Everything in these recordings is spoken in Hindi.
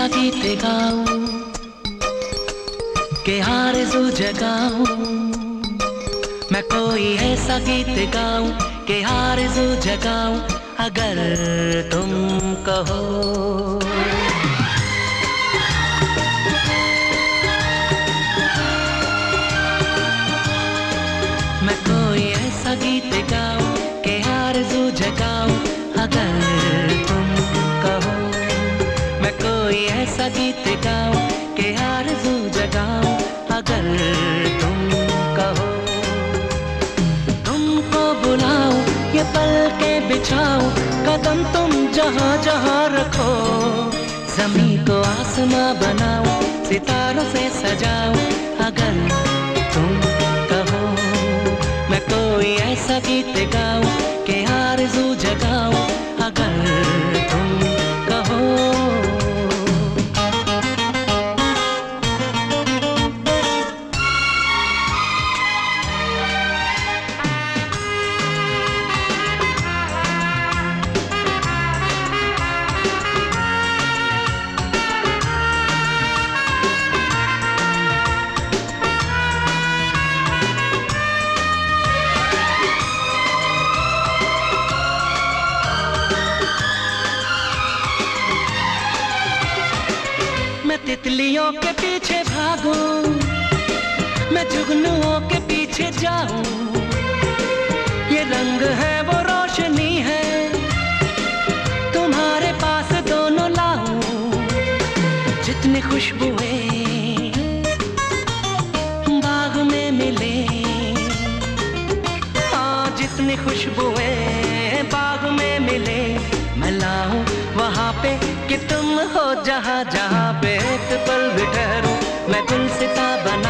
ऐसा गीत गाऊं, के आरज़ू जगाऊं। मैं कोई ऐसा गीत गाऊं, के आरज़ू जगाऊं, अगर तुम कहो। गीत गाऊं, के आरज़ू जगाऊं, अगर के आरज़ू जगाऊं, अगर तुम कहो। तुमको बुलाऊं, ये पल के बिछाऊं, कदम तुम जहाँ जहाँ रखो। जमी को आसमां बनाऊँ, सितारों से सजाऊं, अगर तुम कहो। मैं कोई ऐसा गीत गाऊं, के आरज़ू जगाऊं, अगर ठहरूं। मैं गुलसिता बनाऊँ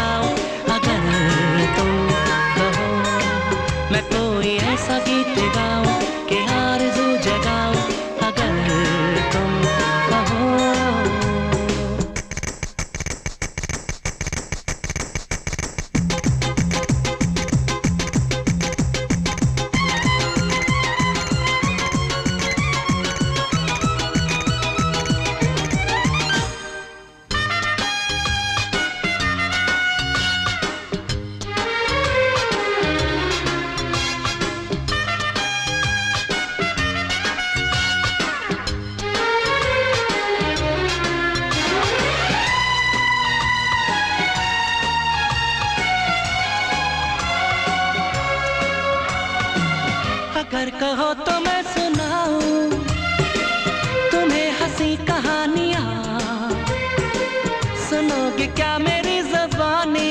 क्या मेरी जबानी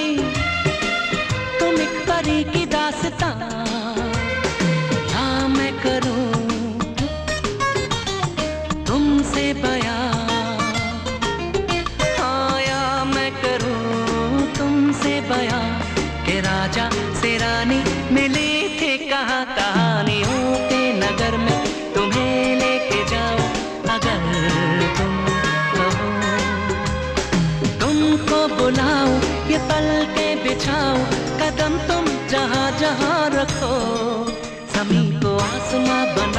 तुम एक परी की दासता। हाँ मैं करूँ तुमसे बयां को आसमां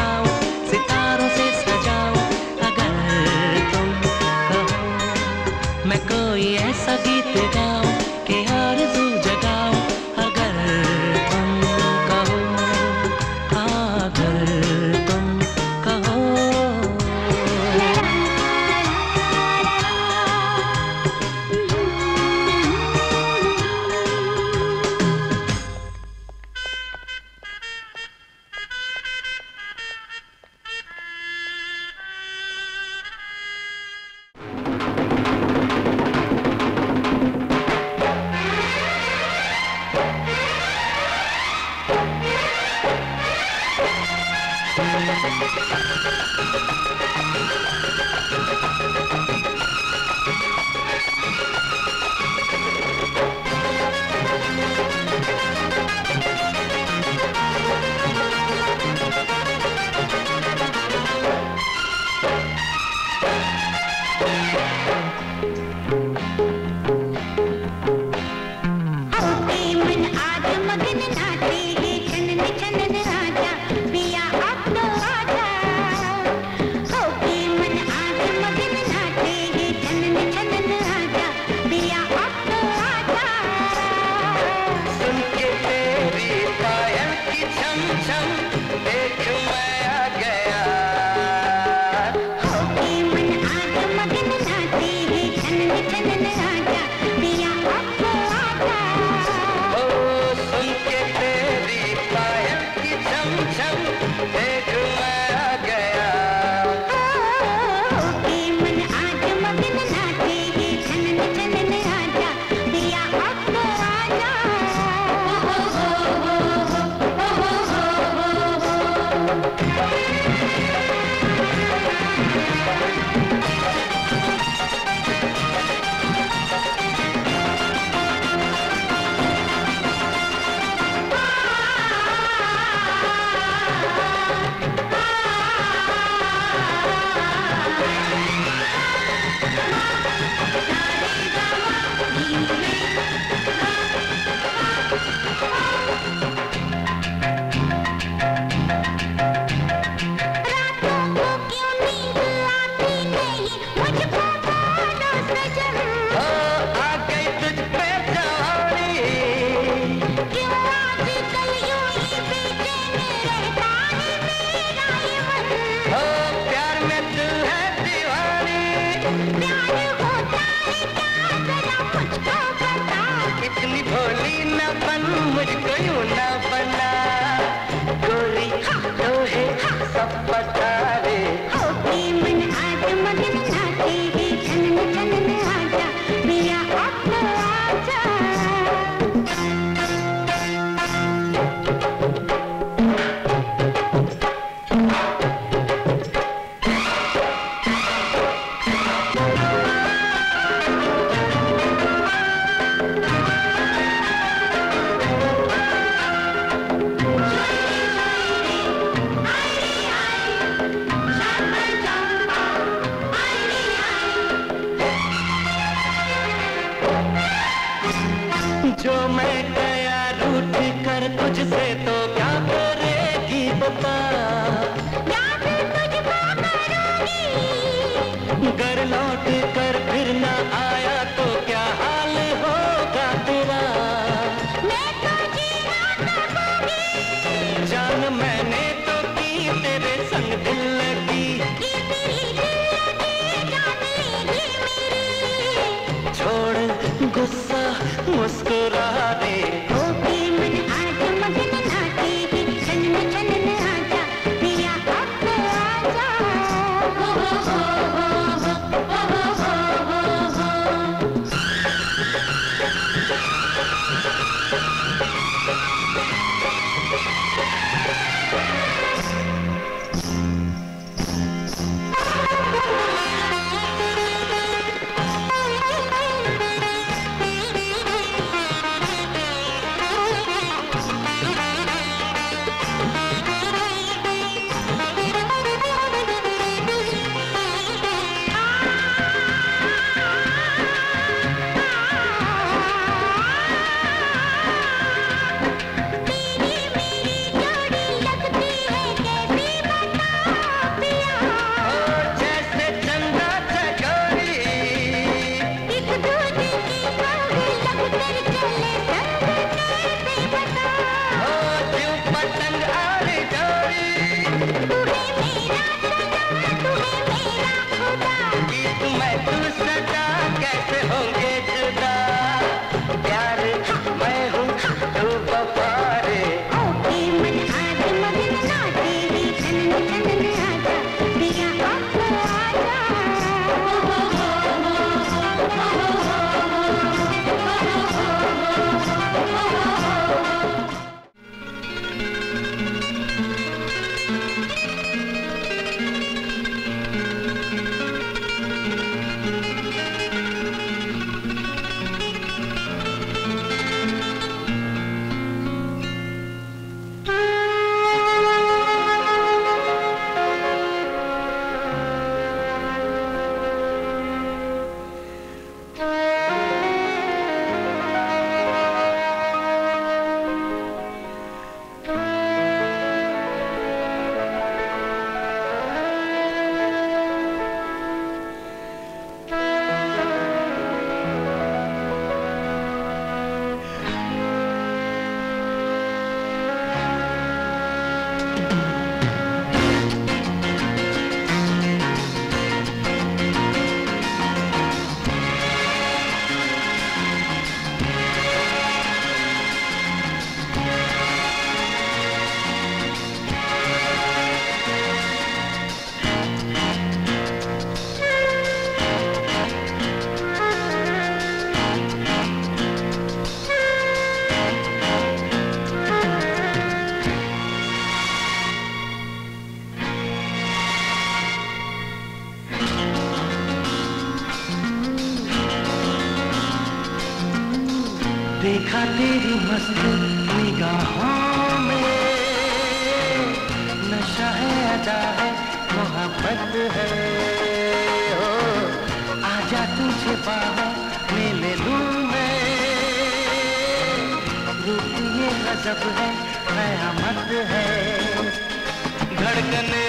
धड़कने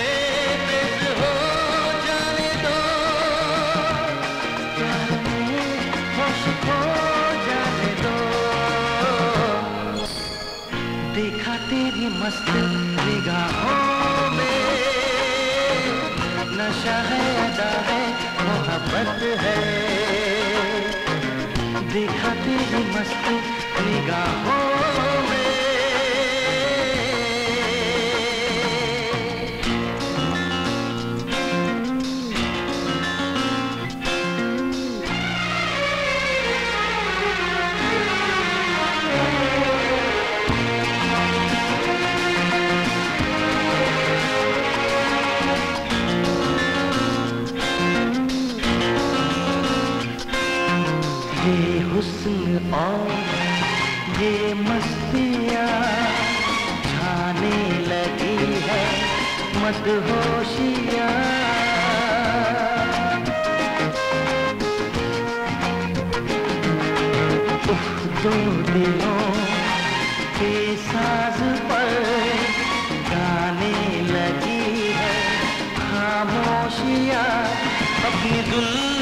तेज हो जाने दो। हो जाने दो। देखा तेरी मस्त निगाहों में। नशा है अदा है मोहब्बत है। देखा तेरी मस्त निगाहों और ये मस्तियाँ छाने लगी है मदहोशियाँ। दो दिलों के साज पर गाने लगी है खामोशियाँ अपनी जुल्फों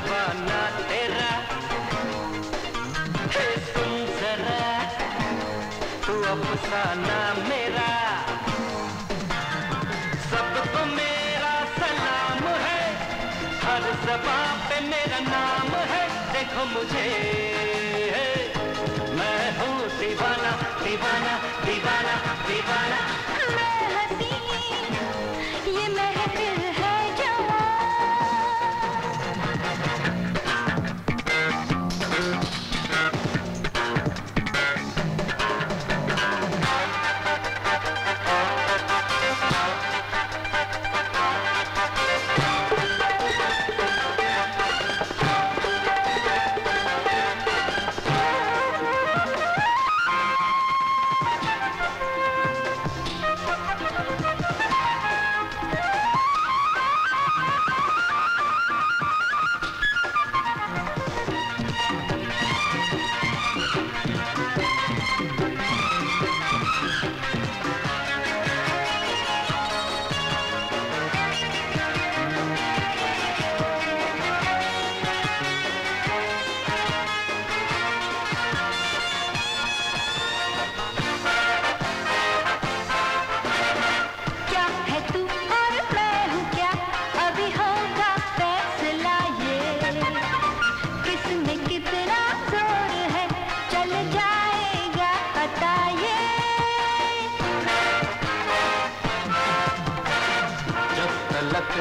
परवाना तेरा। हे सुन जरा, तू अफसाना मेरा। सबको मेरा सलाम है, हर जबां पे मेरा नाम है। देखो मुझे, मैं हूँ दीवाना दीवाना दीवाना दीवाना। मैं हँसी ये महफिल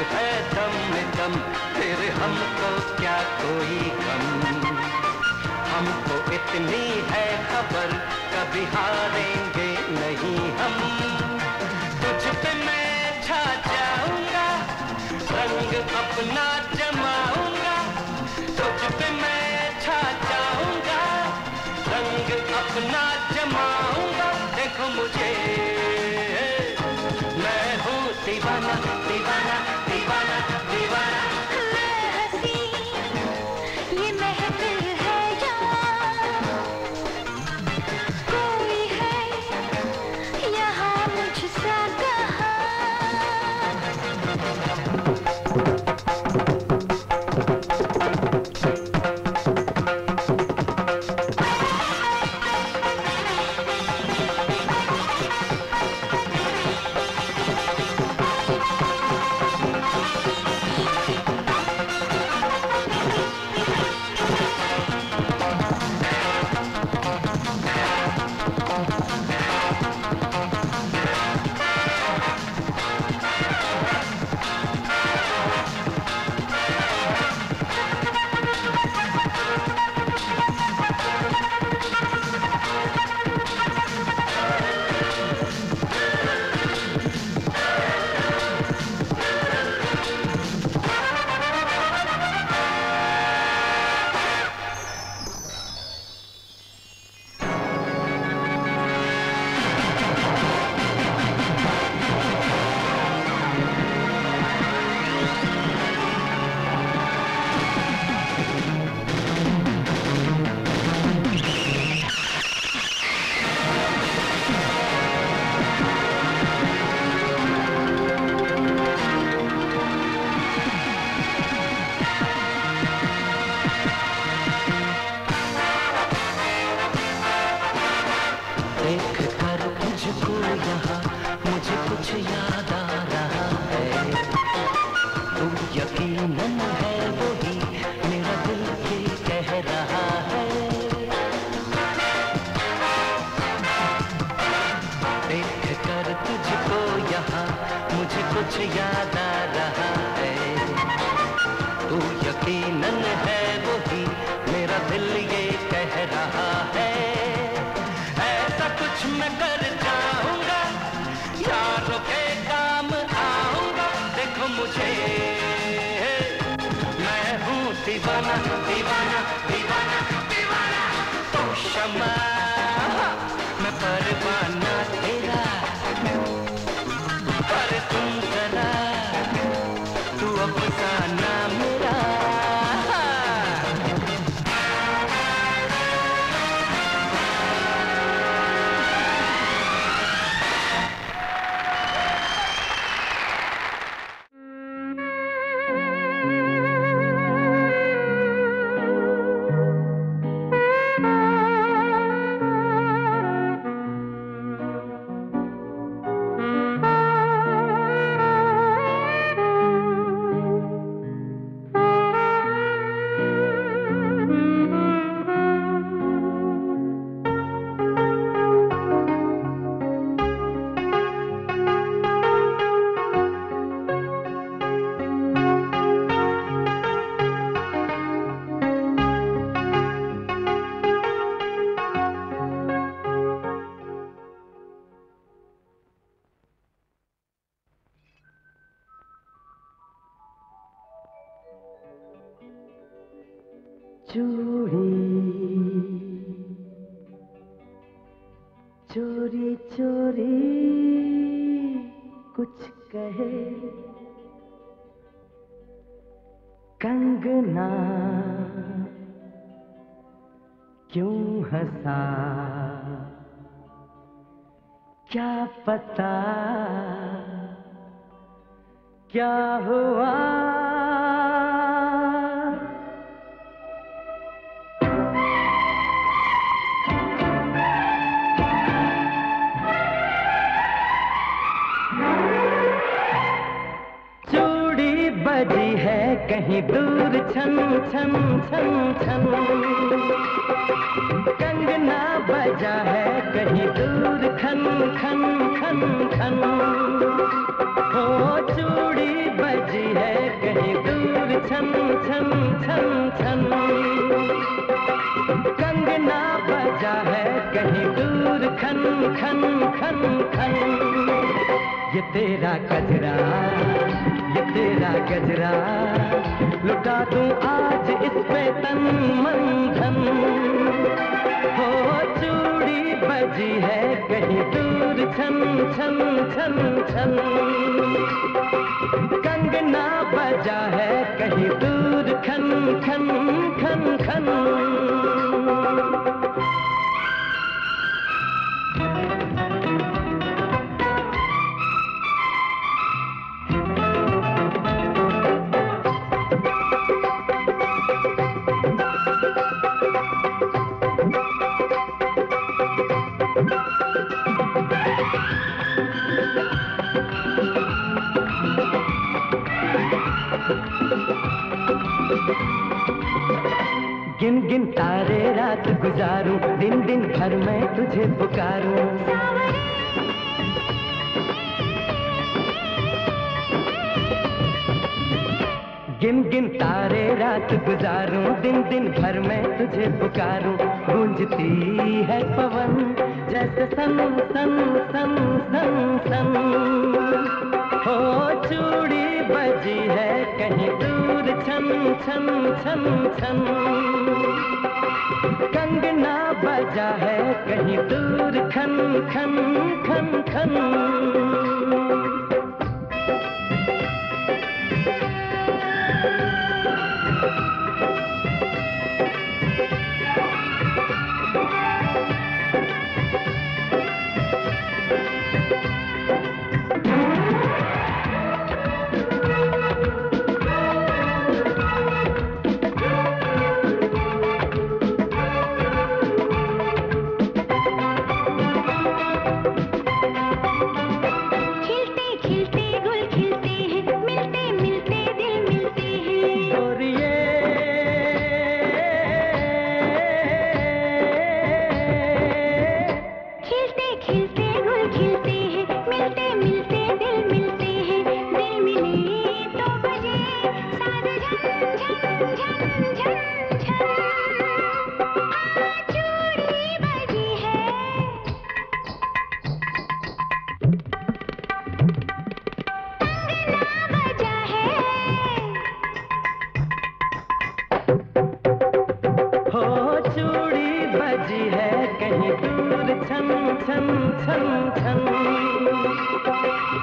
है दम में दम, फिर हमको क्या कोई गम? हमको इतनी है खबर, कभी हारेंगे नहीं हम। तुझ पे मैं छा जाऊँगा, रंग अपना जमाऊँगा। तुझ पे मैं छा जाऊँगा, रंग अपना जमाऊँगा। देखो मुझे, मैं हूँ दीवाना। चोरी चोरी कुछ कहे। कंगना क्यों हंसा? क्या पता? क्या हुआ? कहीं दूर छन छन छन छन कंगना बजा है कहीं दूर खन खन खन खन हो चूड़ी बजी है कहीं दूर छन छन छन छन कंगना बजा है कहीं दूर खन खन खन खन ये तेरा कजरा, ये तेरा गजरा दूँ आज इस पे तन मन धन हो चूड़ी बजी है कहीं दूर छन छन छन छन। कंगना बजा है कहीं दूर, खन खन खन खन। गिन गिन तारे रात गुजारूं, दिन दिन भर मैं तुझे पुकारूं। गिन गिन तारे रात गुजारूं, दिन दिन भर मैं तुझे पुकारूं। गूंजती है पवन, जैसे सन सन सन सन सन। हो चूड़ी बजी है कहीं दूर, छन छन छन छन। कंगना बजा है कहीं दूर खन खन खन खन खिलते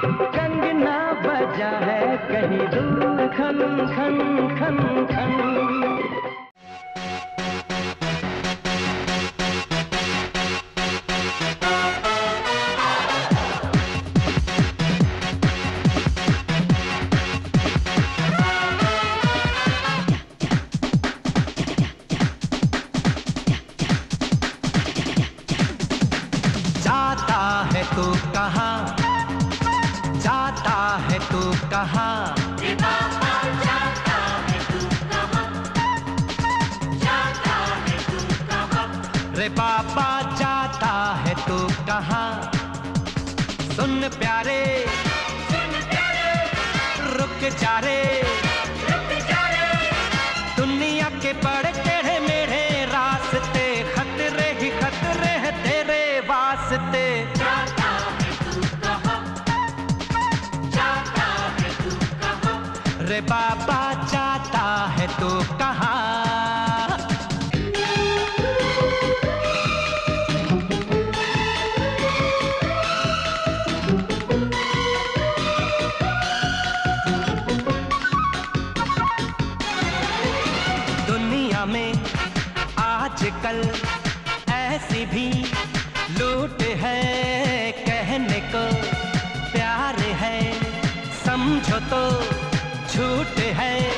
कंगना बजा है कहीं दूर खन खन खन खन। रे बाबा चाहता है तो कहा? दुनिया में आजकल ऐसी भी लूट है, कहने को प्यार है, समझो तो। 嘿。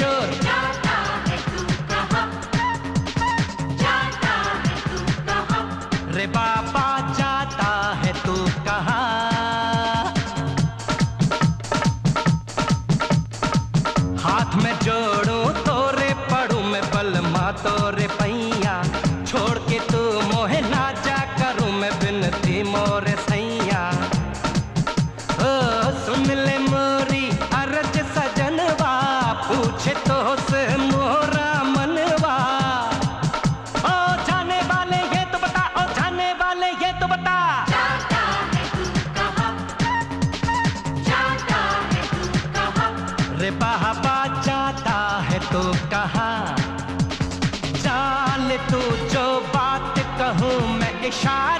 चोर बाबा जाता है तो कहा जान तू जो बात कहूँ मैं इशारा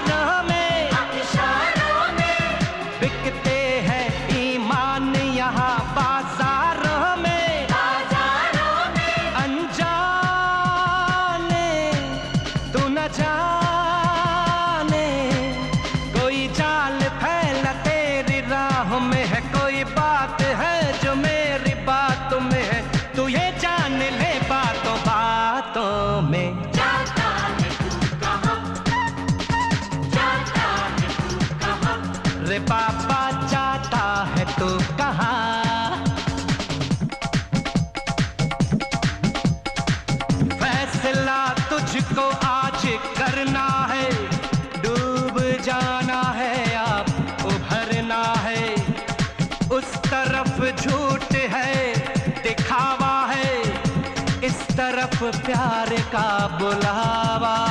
प्यार का बुलावा।